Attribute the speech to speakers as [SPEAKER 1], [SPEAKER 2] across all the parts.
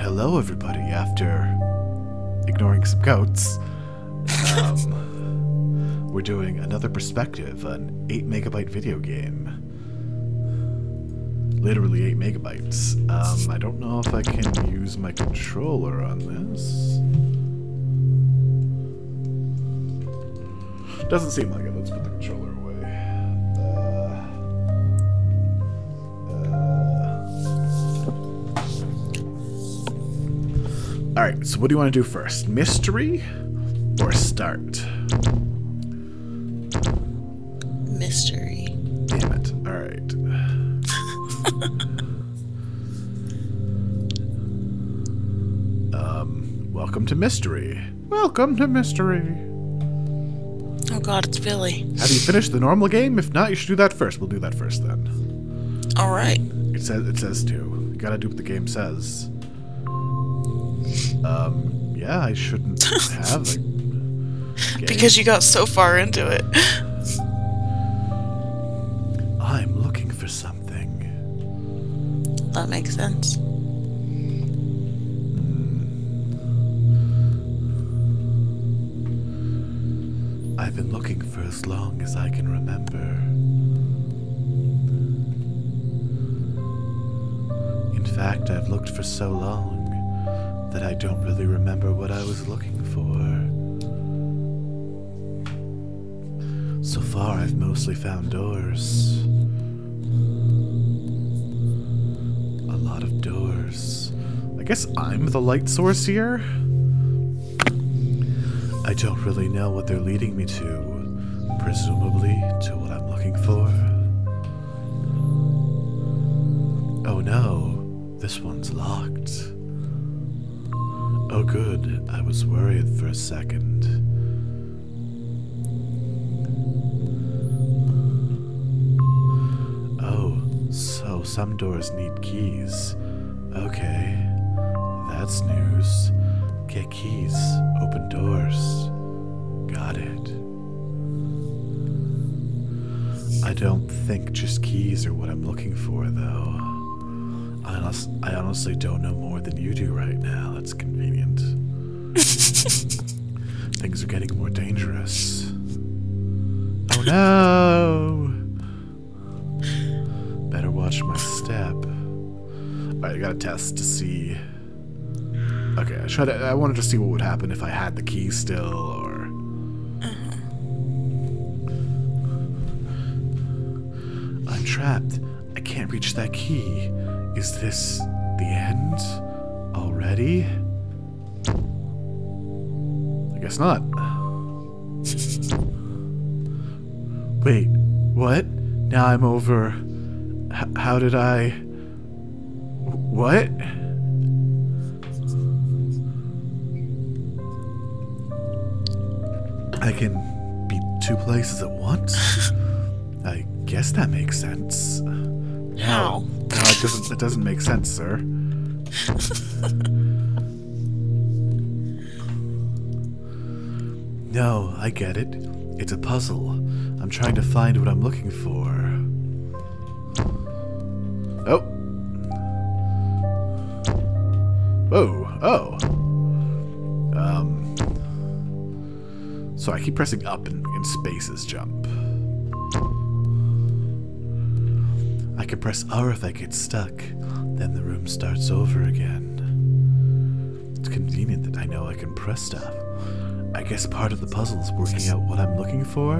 [SPEAKER 1] hello everybody. After ignoring some goats, um, we're doing another perspective, an 8 megabyte video game. Literally 8 megabytes. Um, I don't know if I can use my controller on this. Doesn't seem like it. Let's put the controller Alright, so what do you want to do first? Mystery or start?
[SPEAKER 2] Mystery.
[SPEAKER 1] Damn it. Alright. um, welcome to Mystery. Welcome to Mystery.
[SPEAKER 2] Oh god, it's Billy.
[SPEAKER 1] Have you finished the normal game? If not, you should do that first. We'll do that first then.
[SPEAKER 2] Alright.
[SPEAKER 1] It says it says to. You gotta do what the game says. Um, yeah, I shouldn't have. Like.
[SPEAKER 2] Because you got so far into it.
[SPEAKER 1] Found doors. A lot of doors. I guess I'm the light source here? I don't really know what they're leading me to. Presumably to what I'm looking for. Oh no, this one's locked. Oh good, I was worried for a second. Some doors need keys. Okay, that's news. Get keys, open doors. Got it. I don't think just keys are what I'm looking for, though. I, honest, I honestly don't know more than you do right now. That's convenient. Things are getting more dangerous. Oh no! Gotta test to see. Okay, I tried. To, I wanted to see what would happen if I had the key still, or. Uh-huh. I'm trapped. I can't reach that key. Is this the end already? I guess not. Wait, what? Now I'm over. H how did I. What? I can be two places at once? I guess that makes sense.
[SPEAKER 2] How?
[SPEAKER 1] No, it doesn't. It doesn't make sense, sir. no, I get it. It's a puzzle. I'm trying to find what I'm looking for. Oh. Whoa. Oh. Um. So I keep pressing up and, and spaces jump. I can press R if I get stuck. Then the room starts over again. It's convenient that I know I can press stuff. I guess part of the puzzle is working out what I'm looking for.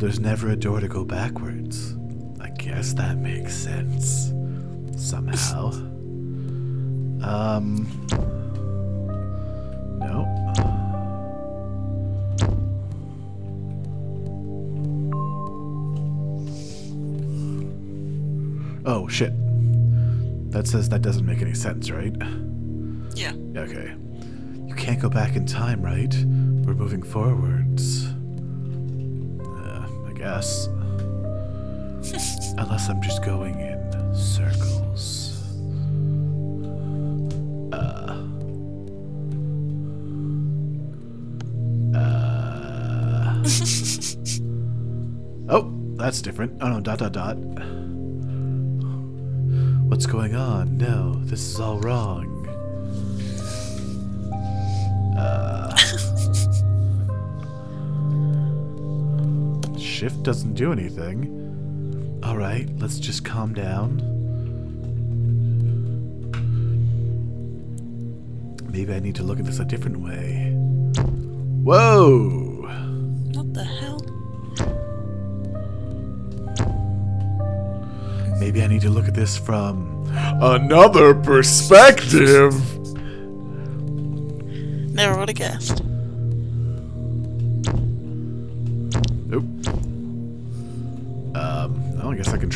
[SPEAKER 1] There's never a door to go backwards. I guess that makes sense. Somehow. Um. No. Oh, shit. That says that doesn't make any sense, right?
[SPEAKER 2] Yeah.
[SPEAKER 1] Okay. You can't go back in time, right? We're moving forwards. I guess. Unless I'm just going in circles. Uh. Uh. oh, that's different. Oh no, dot dot dot. What's going on? No, this is all wrong. Shift doesn't do anything. Alright, let's just calm down. Maybe I need to look at this a different way. Whoa!
[SPEAKER 2] What the hell?
[SPEAKER 1] Maybe I need to look at this from another perspective.
[SPEAKER 2] Never would have guessed.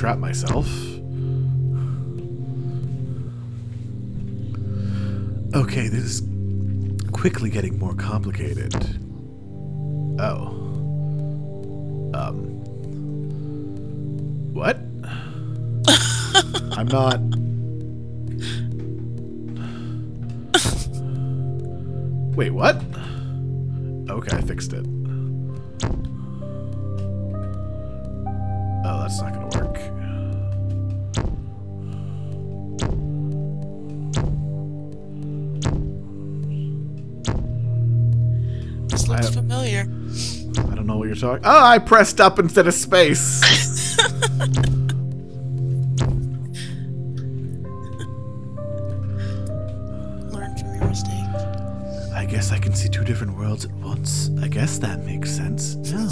[SPEAKER 1] Trap myself. Okay, this is quickly getting more complicated. Oh. Um. What? I'm not. Wait, what? Okay, I fixed it. I don't know what you're talking. Oh, I pressed up instead of space.
[SPEAKER 2] Learn from your mistakes.
[SPEAKER 1] I guess I can see two different worlds at once. I guess that makes sense. No.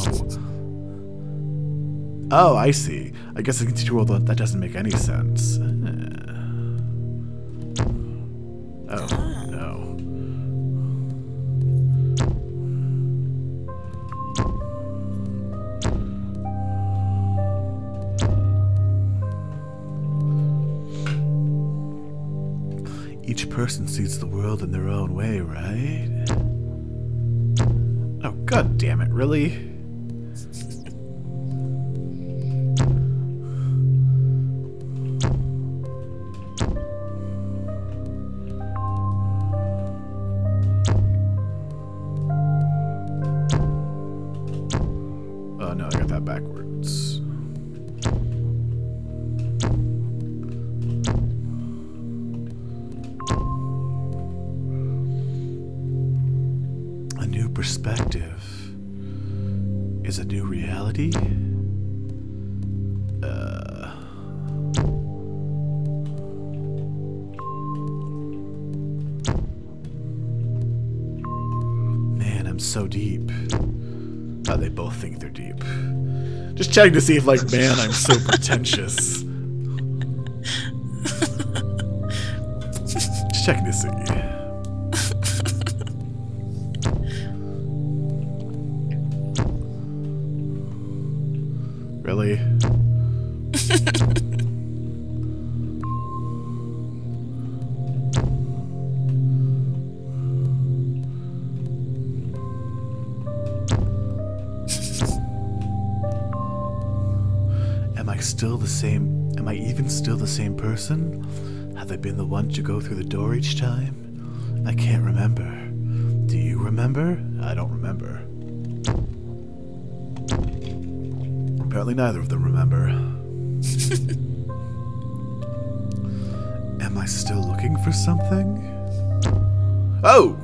[SPEAKER 1] Oh, I see. I guess I can see two worlds. That doesn't make any sense. Uh. Oh, person sees the world in their own way, right? Oh, god damn it, really? Checking to see if, like, man, I'm so pretentious. Same? Am I even still the same person? Have I been the one to go through the door each time? I can't remember. Do you remember? I don't remember. Apparently, neither of them remember. Am I still looking for something? Oh!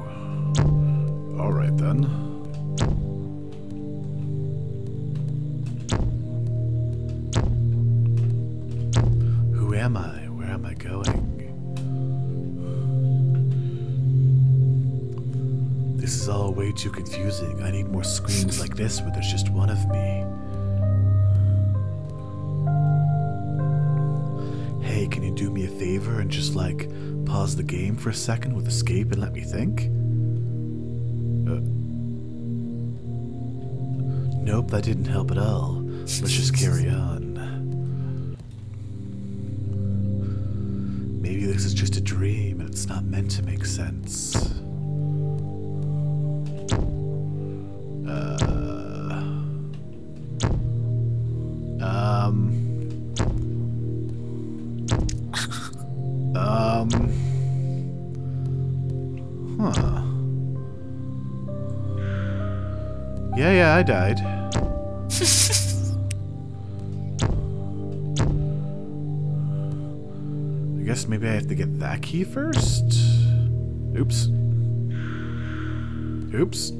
[SPEAKER 1] Alright then. Am I? Where am I going? This is all way too confusing. I need more screens like this where there's just one of me. Hey, can you do me a favor and just like pause the game for a second with escape and let me think? Uh, nope, that didn't help at all. Let's just carry on. This is just a dream and it's not meant to make sense. Uh, um. Um. Huh. Yeah, yeah, I died. Maybe I have to get that key first? Oops. Oops.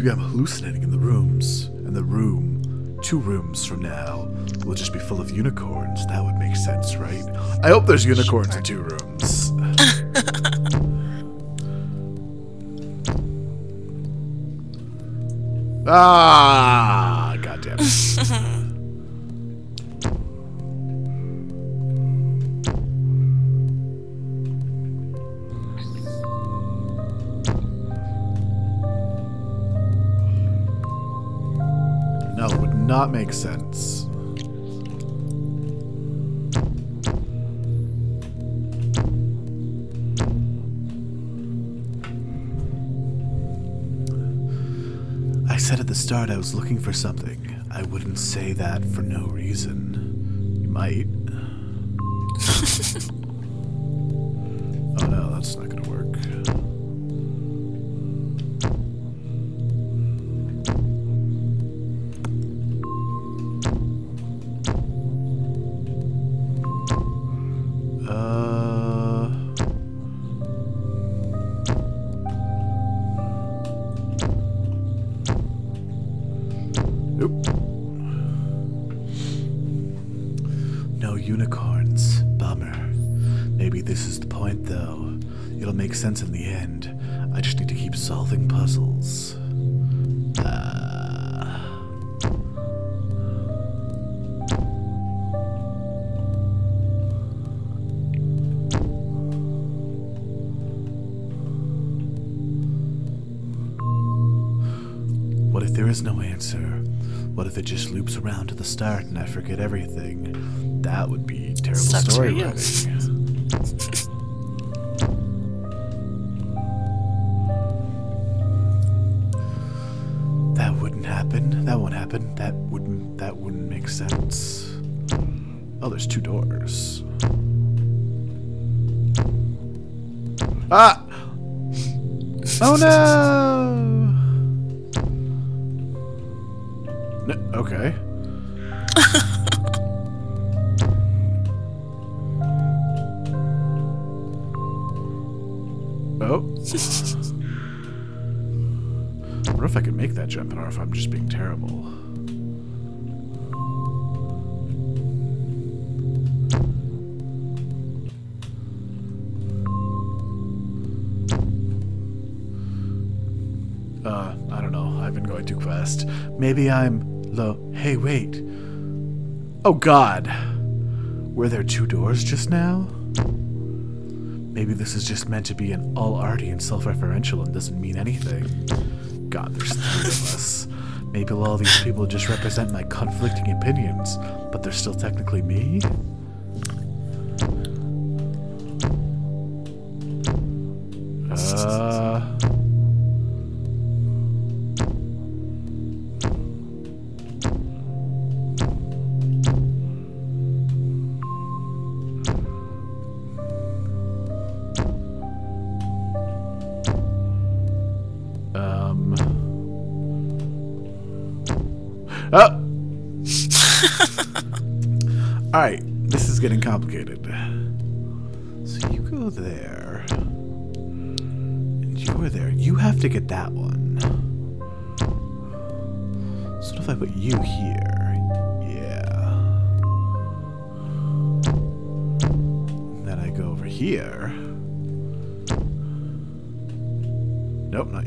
[SPEAKER 1] Maybe I'm hallucinating in the rooms, and the room, two rooms from now, will just be full of unicorns. That would make sense, right? I hope there's unicorns in two rooms. ah, goddamn I was looking for something. I wouldn't say that for no reason. You might. Is no answer? What if it just loops around to the start and I forget everything? That would be terrible
[SPEAKER 2] Sucks
[SPEAKER 1] story writing. That wouldn't happen. That won't happen. That wouldn't that wouldn't make sense. Oh, there's two doors. Ah! Oh! No, Oh, God. Were there two doors just now? Maybe this is just meant to be an all arty and self referential and doesn't mean anything. God, there's three of us. Maybe all these people just represent my conflicting opinions, but they're still technically me? Getting complicated. So you go there. And you're there. You have to get that one. So what if I put you here? Yeah. Then I go over here. Nope, not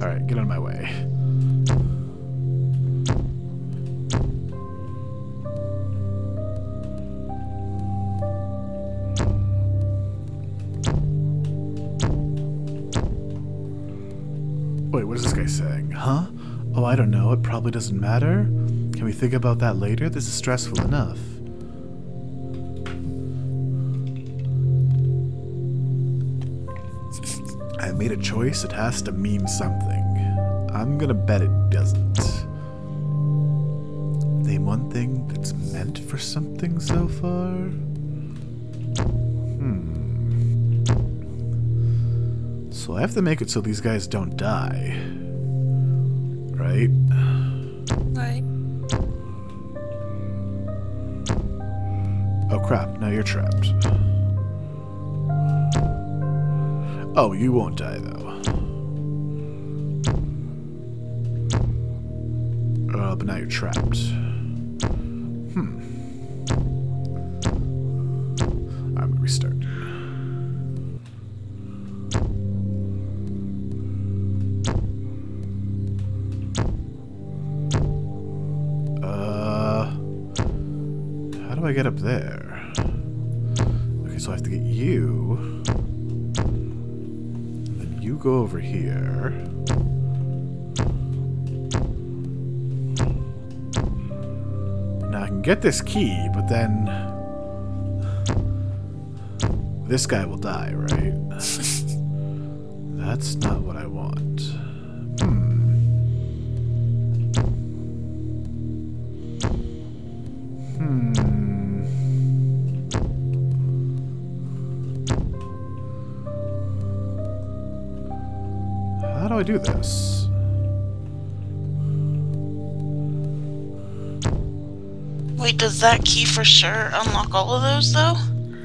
[SPEAKER 1] Alright, get out of my way. Wait, what is this guy saying? Huh? Oh, I don't know. It probably doesn't matter. Can we think about that later? This is stressful enough. Made a choice. It has to mean something. I'm gonna bet it doesn't. Name one thing that's meant for something so far? Hmm. So I have to make it so these guys don't die. Right?
[SPEAKER 2] Right.
[SPEAKER 1] Oh crap, now you're trapped. Oh, you won't die though. Uh, but now you're trapped. Get this key, but then this guy will die, right? That's not what I want. Hmm. Hmm. How do I do this?
[SPEAKER 2] Wait, does that key for sure unlock all of those though?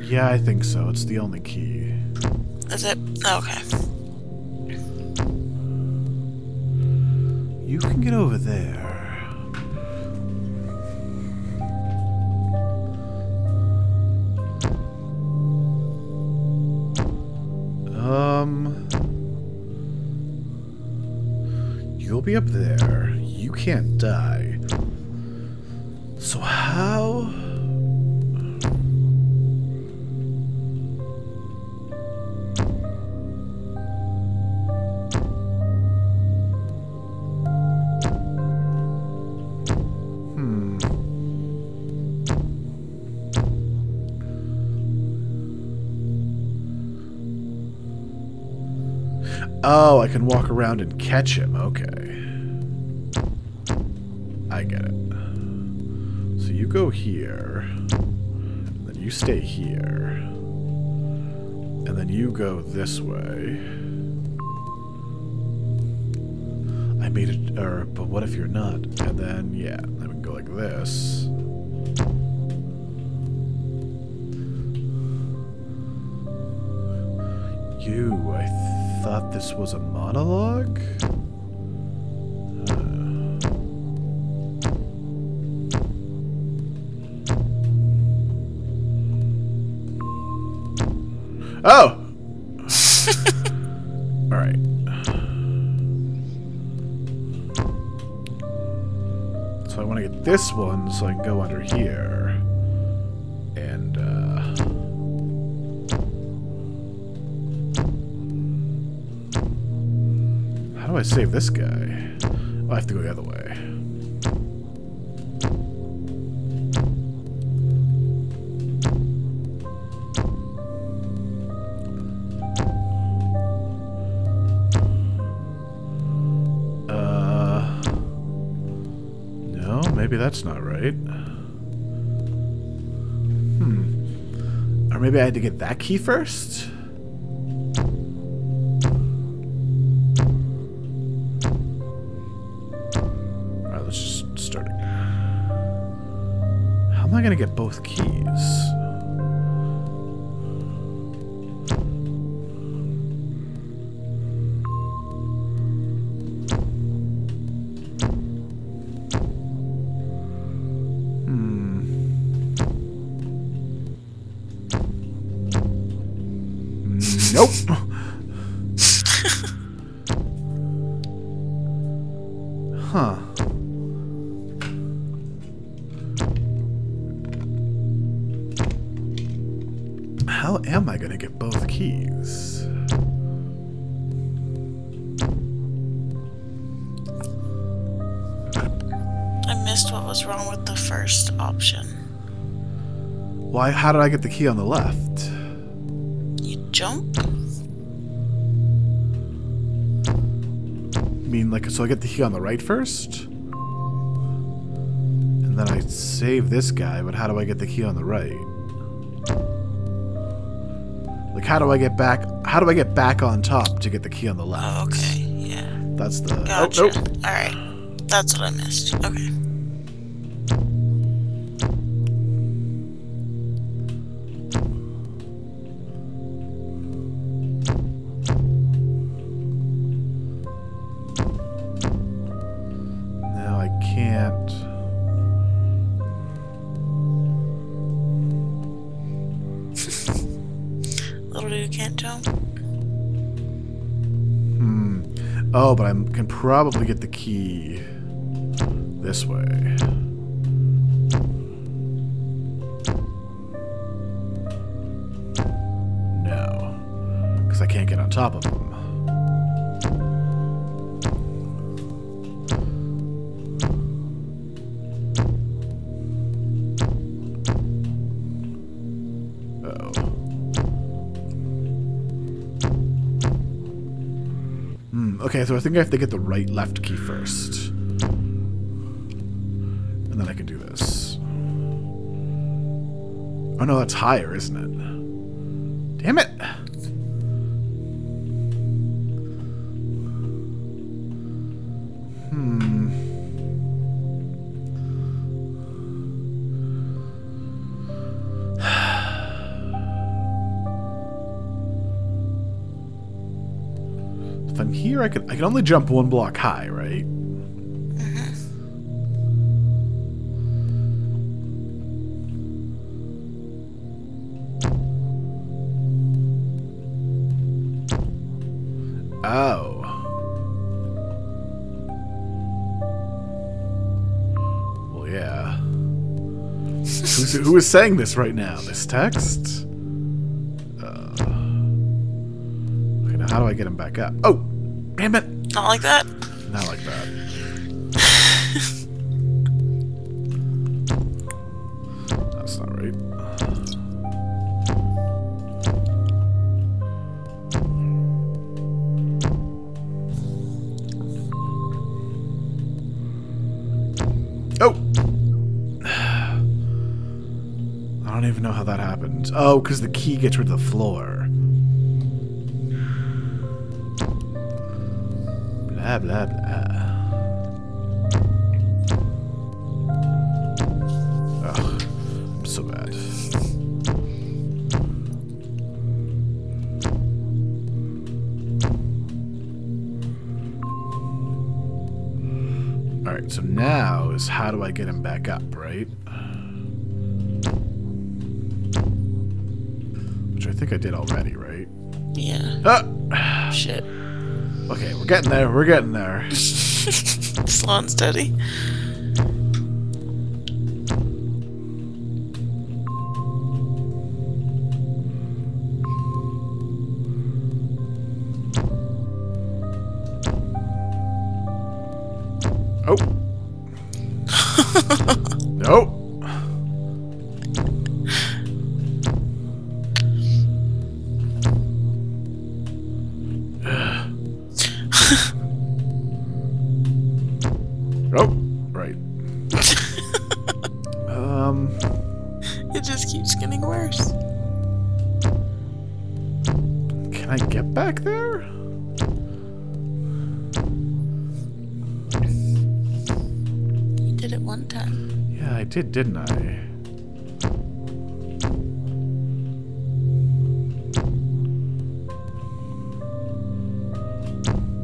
[SPEAKER 1] Yeah, I think so. It's the only key.
[SPEAKER 2] Is it? Okay.
[SPEAKER 1] You can get over there. Um. You'll be up there. You can't die. Catch him. Okay. I get it. So you go here. And then you stay here. And then you go this way. I made it, or, but what if you're not? And then, yeah, then we can go like this. You, I th thought this was a monologue? Oh! Alright. So I want to get this one so I can go under here. And, uh... How do I save this guy? Oh, I have to go the other way. That's not right. Hmm. Or maybe I had to get that key first? Alright, let's just start it. How am I gonna get both keys?
[SPEAKER 2] First option.
[SPEAKER 1] Why? How did I get the key on the left?
[SPEAKER 2] You jump?
[SPEAKER 1] I mean, like, so I get the key on the right first? And then I save this guy, but how do I get the key on the right? Like, how do I get back? How do I get back on top to get the key on the left?
[SPEAKER 2] Oh, okay. Yeah.
[SPEAKER 1] That's the.
[SPEAKER 2] Oh, gotcha.
[SPEAKER 1] Oh, nope.
[SPEAKER 2] Alright. That's what I missed. Okay.
[SPEAKER 1] Probably get the key this way. No. Because I can't get on top of them. Think I have to get the right left key first. And then I can do this. Oh no, that's higher, isn't it? I'm here, I can I can only jump one block high, right? Oh. Well, yeah. Who's, who is saying this right now? This text? Uh, okay, now how do I get him back up? Oh! Damn it!
[SPEAKER 2] Not like that.
[SPEAKER 1] Not like that. That's not right. Oh! I don't even know how that happened. Oh, because the key gets rid of the floor. Blah, blah, blah. Ugh, I'm so bad. Alright, so now is how do I get him back up, right? Which I think I did already, right?
[SPEAKER 2] Yeah.
[SPEAKER 1] Ah!
[SPEAKER 2] Shit.
[SPEAKER 1] Okay, we're getting there, we're getting there.
[SPEAKER 2] Slow and steady.
[SPEAKER 1] Oh. nope. Yeah, did, didn't I?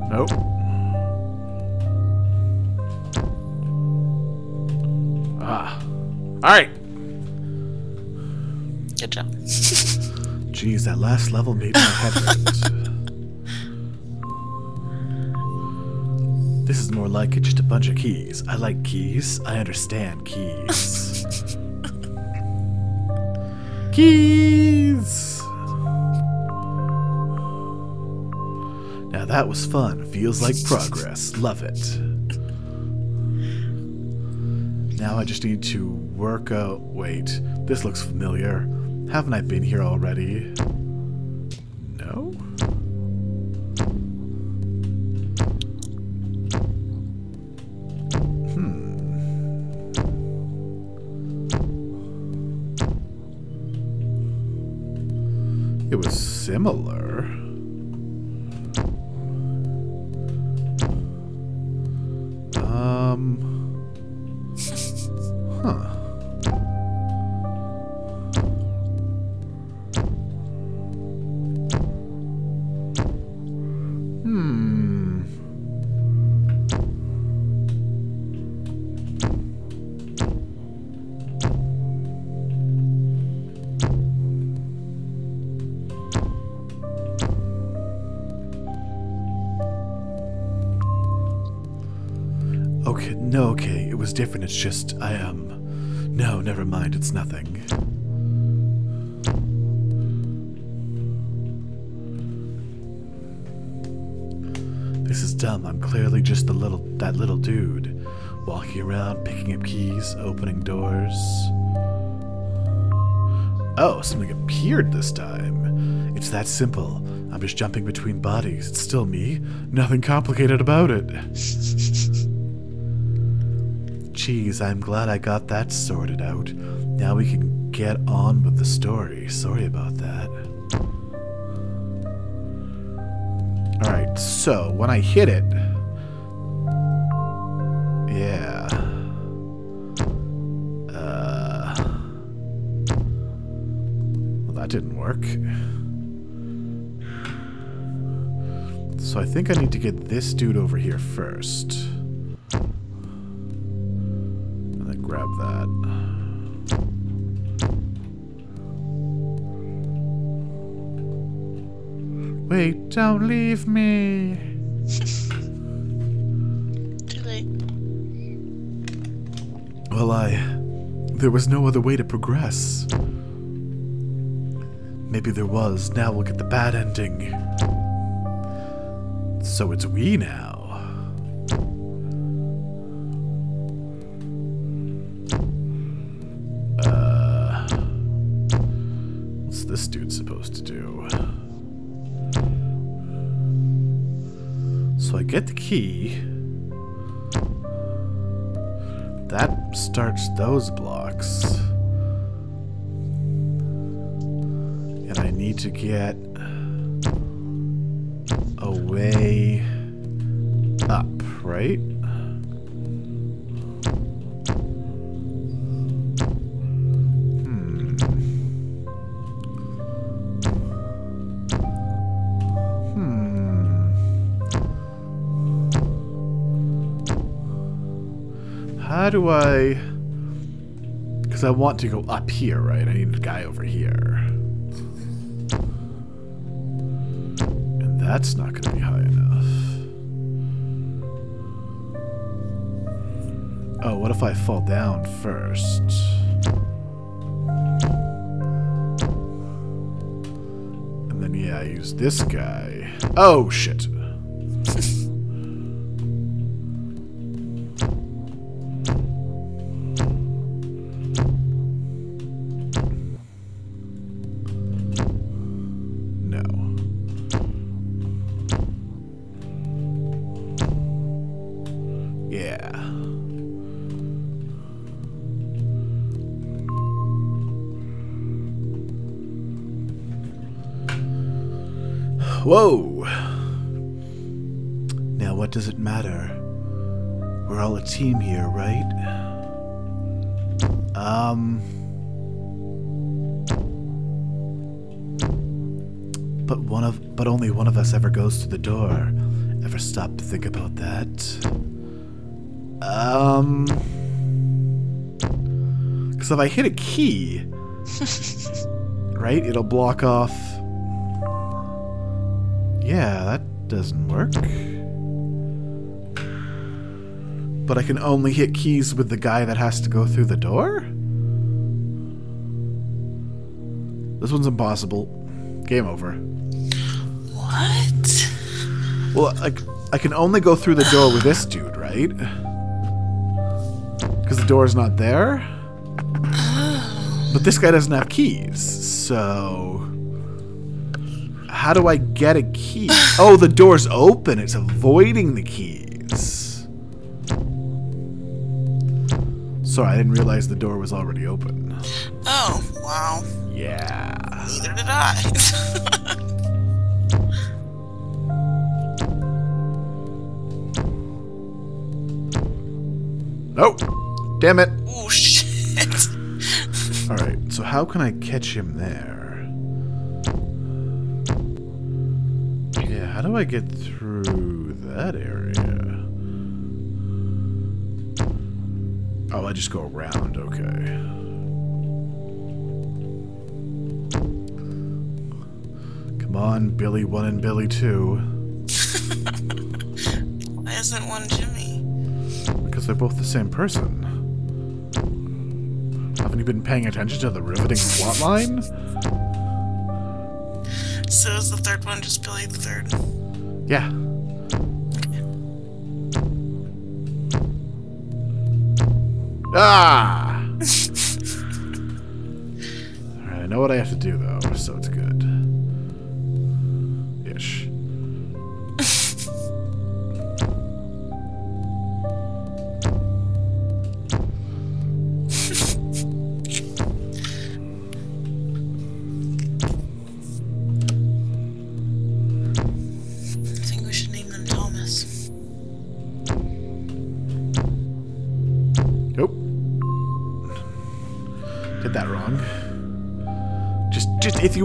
[SPEAKER 1] Nope. Ah. Alright.
[SPEAKER 2] Good job.
[SPEAKER 1] Geez, that last level made my head hurt. This is more like it, just a bunch of keys. I like keys. I understand keys. Keys! Now that was fun. Feels like progress. Love it. Now I just need to work out. Wait, this looks familiar. Haven't I been here already? Different. It's just, I, um. No, never mind, it's nothing. This is dumb. I'm clearly just the little that little dude walking around picking up keys, opening doors. Oh, something appeared this time. It's that simple. I'm just jumping between bodies. It's still me. Nothing complicated about it. Geez, I'm glad I got that sorted out. Now we can get on with the story. Sorry about that. Alright, so when I hit it. Yeah. Uh. Well, that didn't work. So I think I need to get this dude over here first. Wait, don't leave me.
[SPEAKER 2] Too late.
[SPEAKER 1] Well, I. There was no other way to progress. Maybe there was. Now we'll get the bad ending. So it's we now. Key. That starts those blocks. And I need to get How do I... Because I want to go up here, right? I need a guy over here. And that's not going to be high enough. Oh, what if I fall down first? And then, yeah, I use this guy. Oh, shit. Whoa! Now, what does it matter? We're all a team here, right? Um. But one of, but only one of us ever goes to the door. Ever stop to think about that? Um. Because if I hit a key, right, it'll block off. Yeah, that doesn't work. But I can only hit keys with the guy that has to go through the door? This one's impossible. Game over.
[SPEAKER 2] What?
[SPEAKER 1] Well, I, I can only go through the door with this dude, right? Because the door's not there? But this guy doesn't have keys, so... How do I get a key? Oh, the door's open. It's avoiding the keys. Sorry, I didn't realize the door was already open.
[SPEAKER 2] Oh, wow.
[SPEAKER 1] Yeah.
[SPEAKER 2] Neither did I.
[SPEAKER 1] Nope. Damn it.
[SPEAKER 2] oh, shit.
[SPEAKER 1] Alright, so how can I catch him there? Do I get through that area? Oh, I just go around, okay. Come on, Billy 1 and Billy 2.
[SPEAKER 2] Why isn't one Jimmy?
[SPEAKER 1] Because they're both the same person. Haven't you been paying attention to the riveting plotline?
[SPEAKER 2] So is the third one just Billy the third?
[SPEAKER 1] Yeah. Ah! Alright, I know what I have to do though, so it's good.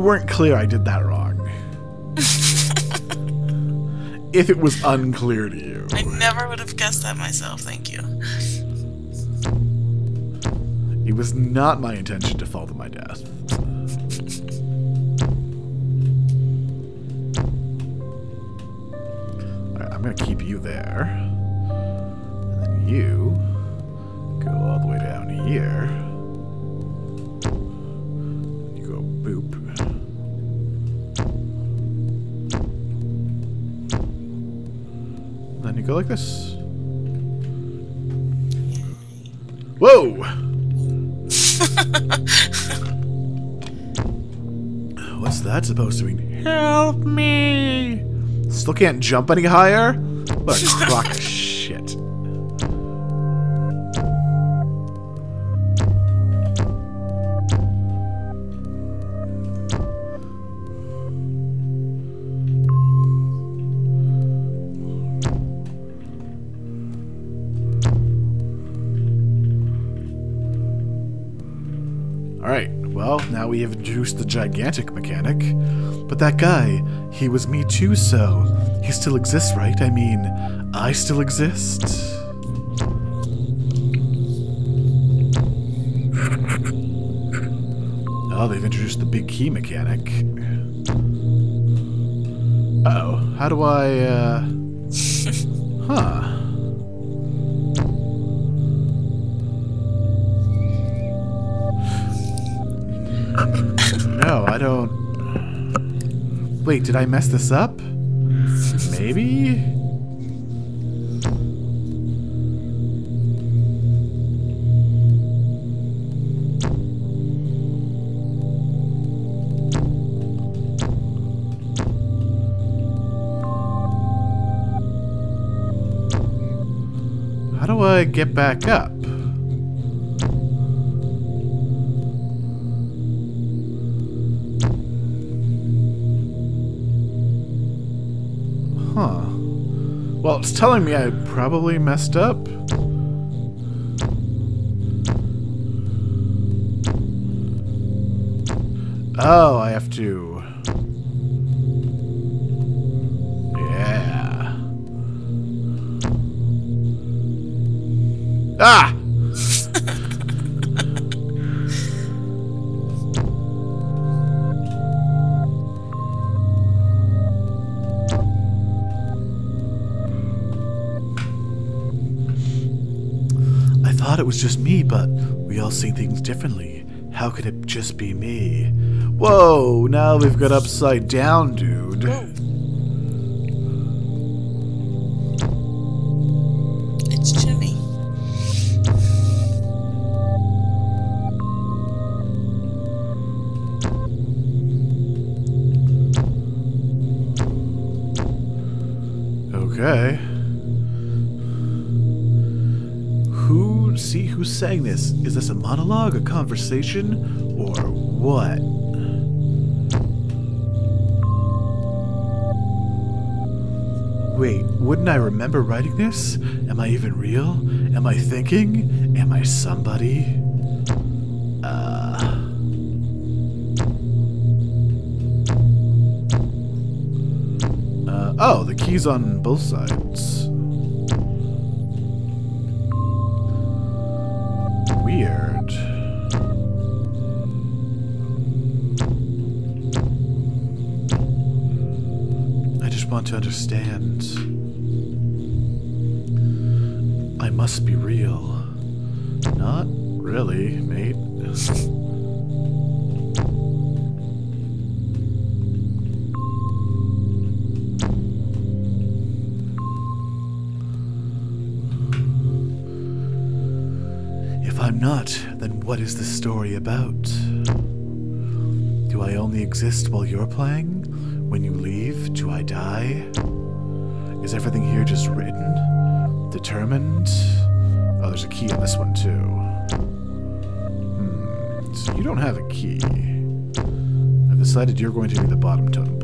[SPEAKER 1] Weren't clear, I did that wrong. if it was unclear to you.
[SPEAKER 2] I never would have guessed that myself, thank you.
[SPEAKER 1] It was not my intention to fall to my death. What's that supposed to mean? Help me! Still can't jump any higher? What a crock introduced the gigantic mechanic. But that guy, he was me too, so he still exists, right? I mean, I still exist. Oh, they've introduced the big key mechanic. Uh oh how do I, uh. Wait, did I mess this up? Maybe? How do I get back up? Telling me I probably messed up. Oh, I have to. Yeah. Ah! Just me, but we all see things differently. How could it just be me? Whoa, now we've got upside down, dude. Saying this? Is this a monologue, a conversation, or what? Wait, wouldn't I remember writing this? Am I even real? Am I thinking? Am I somebody? Uh. Uh, oh, the key's on both sides. Not, then what is the story about? Do I only exist while you're playing? When you leave, do I die? Is everything here just written? Determined? Oh, there's a key on this one, too. Hmm, so you don't have a key. I've decided you're going to be the bottom totem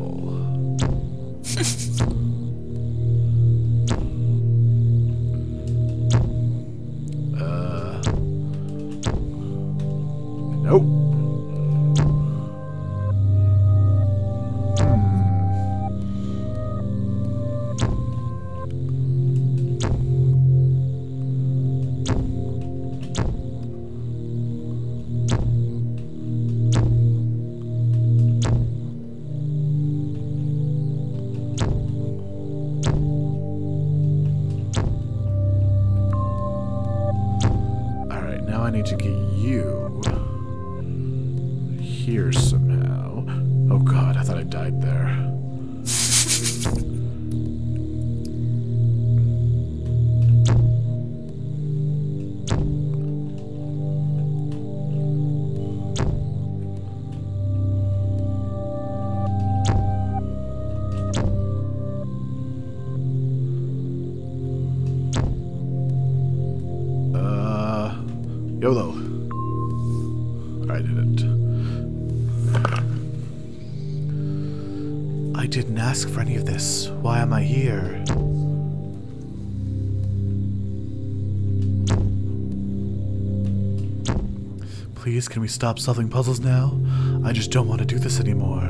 [SPEAKER 1] Please, can we stop solving puzzles now? I just don't want to do this anymore.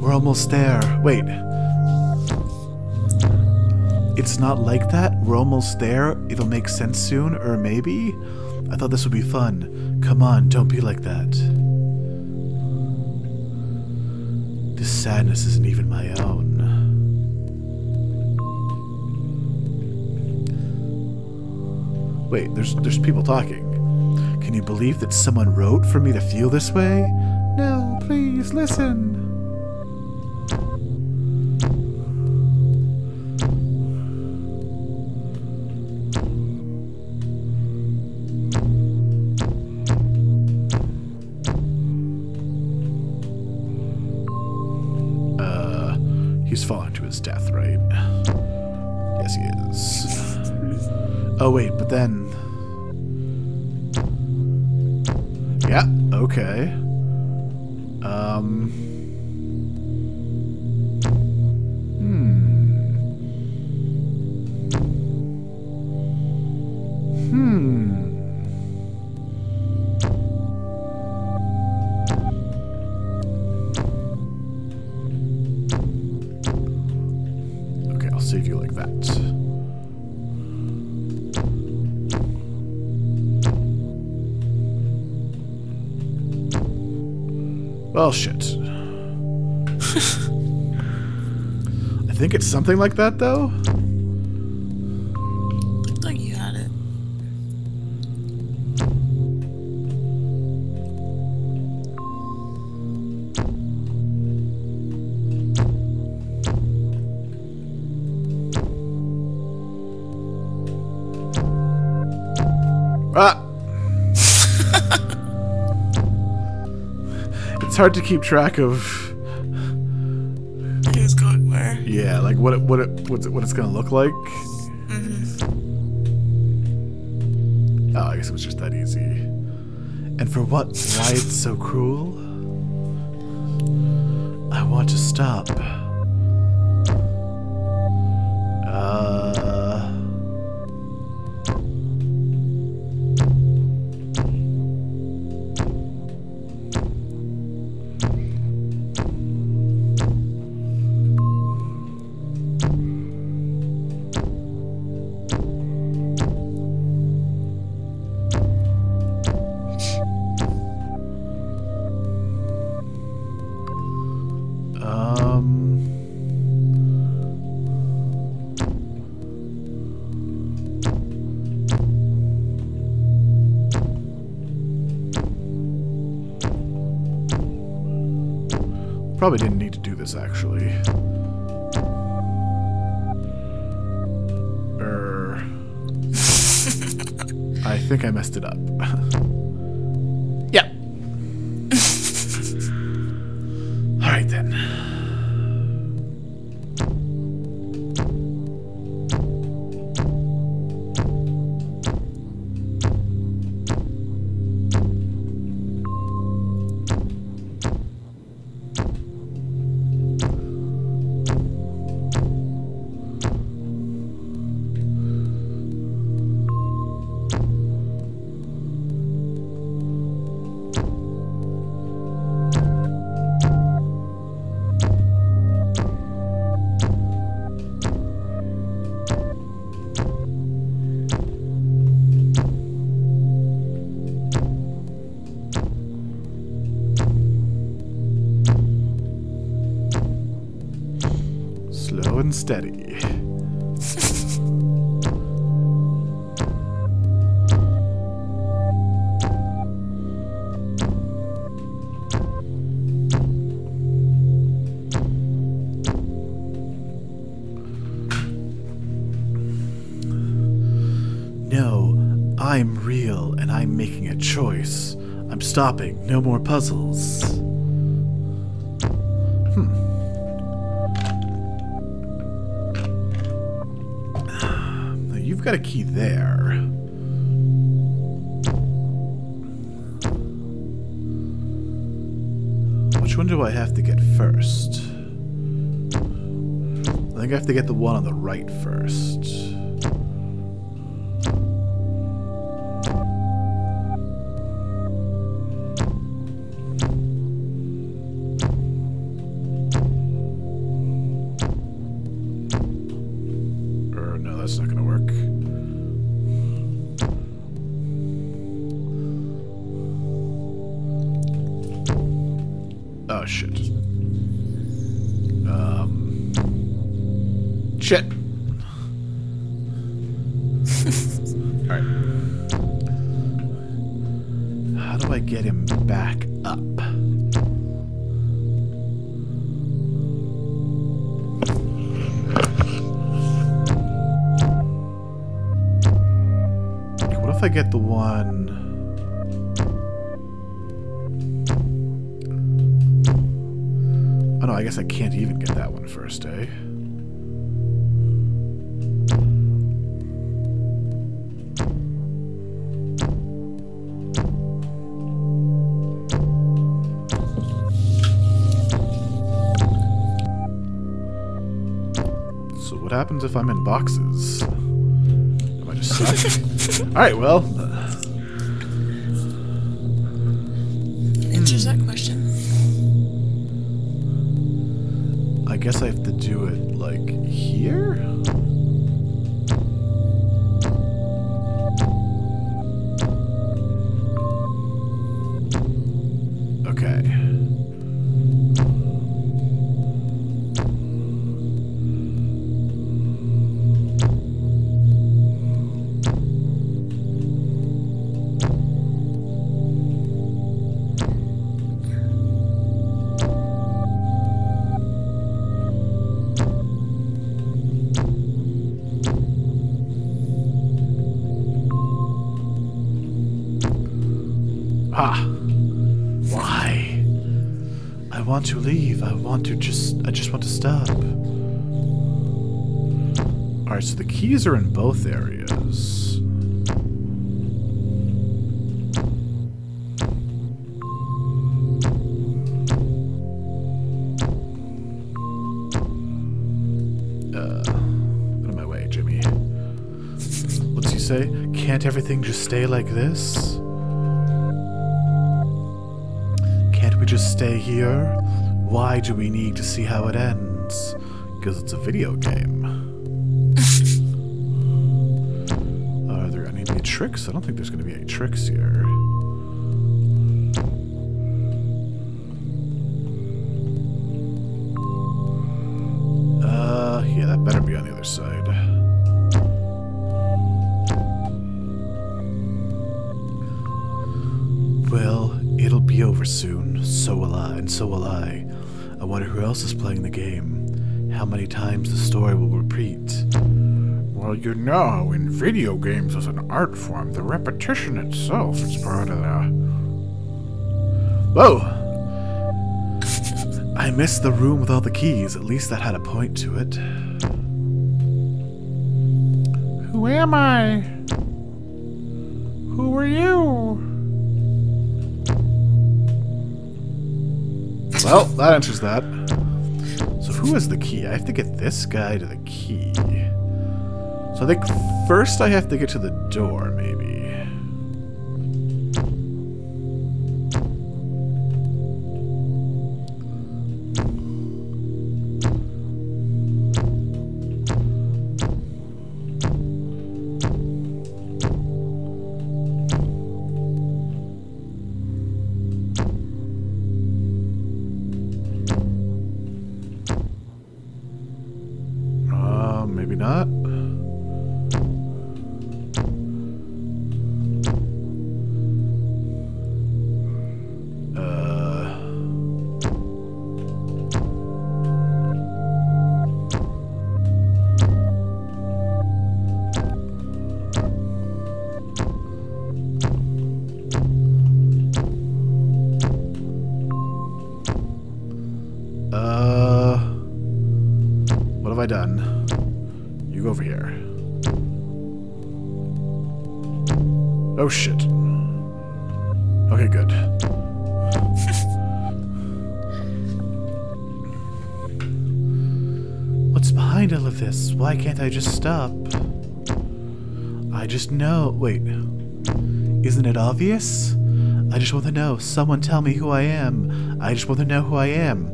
[SPEAKER 1] We're almost there. Wait. It's not like that? We're almost there? It'll make sense soon? Or maybe? I thought this would be fun. Come on, don't be like that. Sadness isn't even my own. Wait, there's there's people talking. Can you believe that someone wrote for me to feel this way? No, please listen. Oh, wait, but then. Yeah, okay. I think it's something like that, though.
[SPEAKER 2] Looked like you had it.
[SPEAKER 1] Ah! it's hard to keep track of, like what it, what it, what's it, what it's gonna look like. Mm-hmm. Oh, I guess it was just that easy. And for what? Why it's so cruel? I want to stop. Steady. No, I'm real and I'm making a choice. I'm stopping. No more puzzles. Got a key there. Which one do I have to get first? I think I have to get the one on the right first. That's not gonna work. Oh shit. Um. Shit. I can't even get that one first, eh? So what happens if I'm in boxes? Am I just stuck? Alright, well, Ah. Why? I want to leave. I want to just. I just want to stop. Alright, so the keys are in both areas. Uh, out of my way, Jimmy. What's he say? Can't everything just stay like this? Just stay here? Why do we need to see how it ends? Because it's a video game. Are there any, tricks? I don't think there's going to be any tricks here. Wonder who else is playing the game. How many times the story will repeat. Well, you know, in video games as an art form, the repetition itself is part of the... Whoa! I missed the room with all the keys. At least that had a point to it. Who am I? That answers that. So who is the key? I have to get this guy to the key. So I think first I have to get to the door, maybe. I just stop? I just know. Wait. Isn't it obvious? I just want to know. Someone tell me who I am. I just want to know who I am.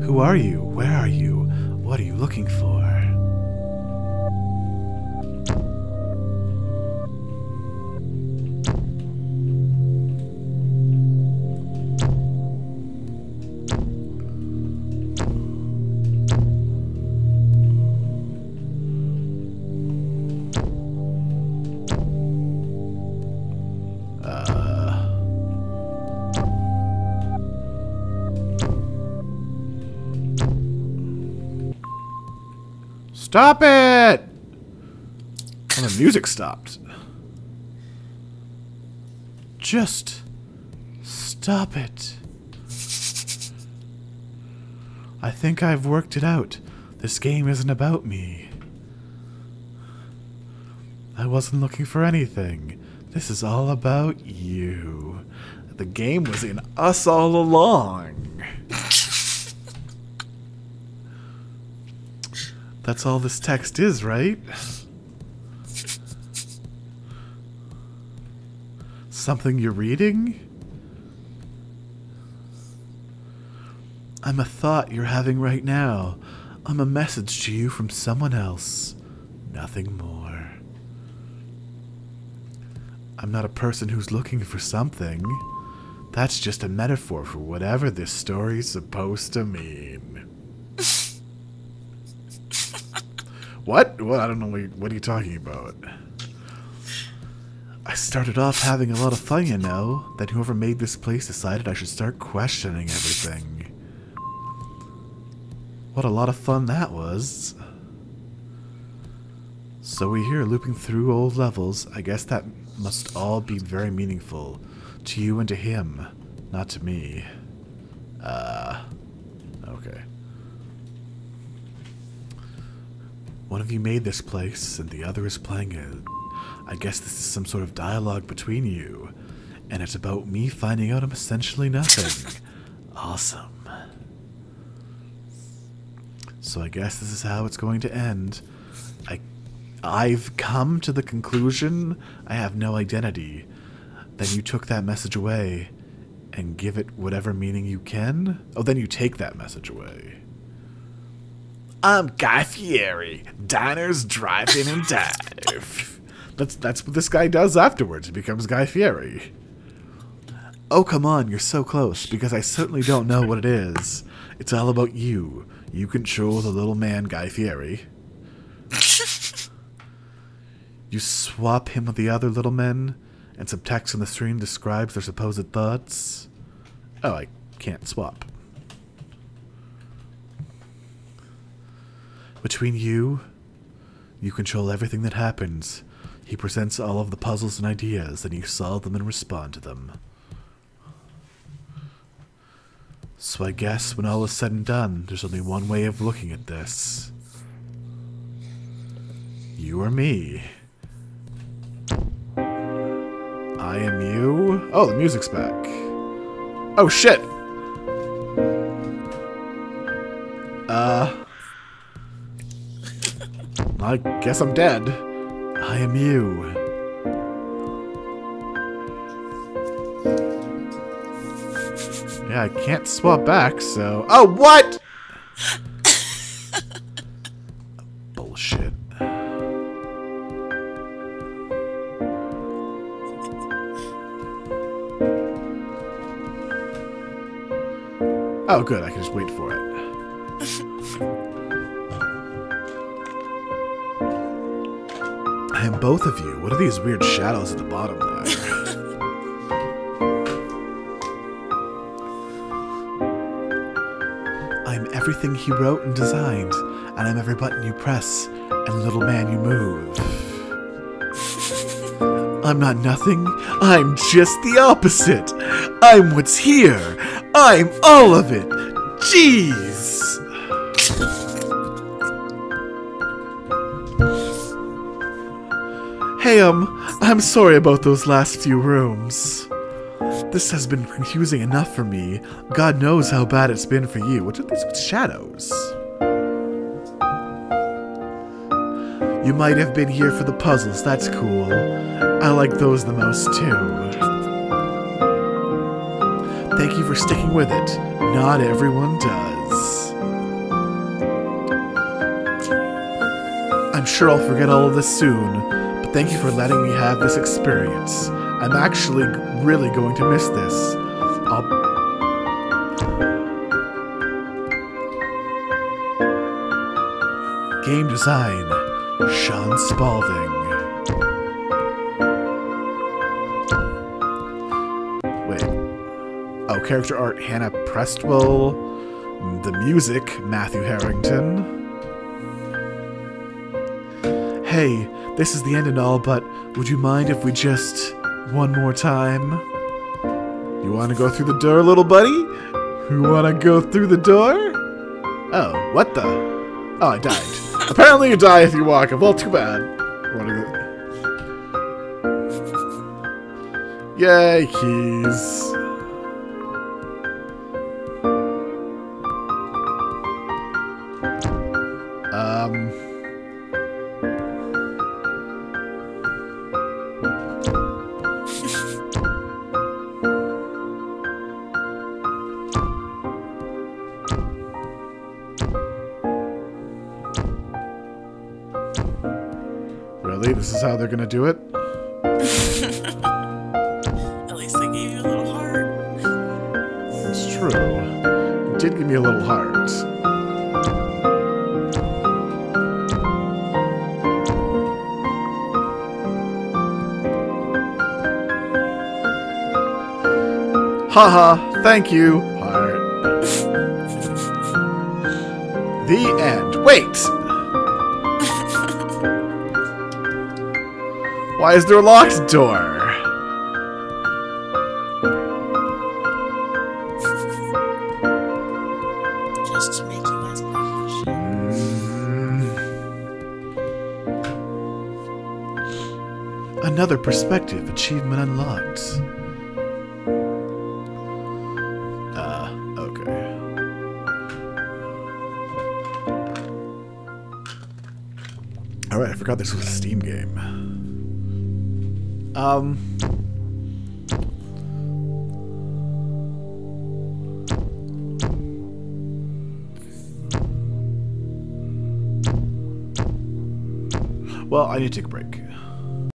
[SPEAKER 1] Who are you? Where are you? What are you looking for? Stop it! Oh, the music stopped. Just stop it. I think I've worked it out. This game isn't about me. I wasn't looking for anything. This is all about you. The game was in us all along. That's all this text is, right? Something you're reading? I'm a thought you're having right now. I'm a message to you from someone else. Nothing more. I'm not a person who's looking for something. That's just a metaphor for whatever this story's supposed to mean. What? What? I don't know. What, what are you talking about? I started off having a lot of fun, you know. Then whoever made this place decided I should start questioning everything. What a lot of fun that was. So we here looping through old levels. I guess that must all be very meaningful. To you and to him. Not to me. Uh... Okay. One of you made this place, and the other is playing it. I guess this is some sort of dialogue between you. And it's about me finding out I'm essentially nothing. awesome. So I guess this is how it's going to end. I I've come to the conclusion I have no identity. Then you took that message away and give it whatever meaning you can? Oh, then you take that message away. I'm Guy Fieri. Diners, drive-in, and dive. That's that's what this guy does afterwards. He becomes Guy Fieri. Oh, come on, you're so close, because I certainly don't know what it is. It's all about you. You control the little man, Guy Fieri. you swap him with the other little men, and some text on the screen describes their supposed thoughts. Oh, I can't swap. Between you, you control everything that happens. He presents all of the puzzles and ideas, and you solve them and respond to them. So I guess when all is said and done, there's only one way of looking at this. You or me. I am you? Oh, the music's back. Oh, shit! Uh... I guess I'm dead. I am you. Yeah, I can't swap back, so... Oh, what?! Bullshit. Oh, good. I can just wait for am both of you. What are these weird shadows at the bottom there? I'm everything he wrote and designed, and I'm every button you press and little man you move. I'm not nothing. I'm just the opposite. I'm what's here. I'm all of it. Jeez. Um, I'm sorry about those last few rooms. This has been confusing enough for me. God knows how bad it's been for you. What are these shadows? You might have been here for the puzzles, that's cool. I like those the most too. Thank you for sticking with it. Not everyone does. I'm sure I'll forget all of this soon, thank you for letting me have this experience. I'm actually really going to miss this. I'll Game design, Sean Spalding. Wait. Oh, character art, Hannah Prestwell. The music, Matthew Harrington. Hey, this is the end and all, but would you mind if we just one more time? You want to go through the door, little buddy? You want to go through the door? Oh, what the? Oh, I died. Apparently you die if you walk. Well, too bad. Yay, keys. Do it?
[SPEAKER 2] At least they gave you a little heart.
[SPEAKER 1] It's true. It did give me a little heart. Haha, -ha, thank you, heart. the end. Wait! Why is there a locked door?
[SPEAKER 2] Just to make you guys push.
[SPEAKER 1] Another perspective achievement unlocked. Uh, okay. Alright, I forgot this was a Steam game. Um. Well, I need to take a break.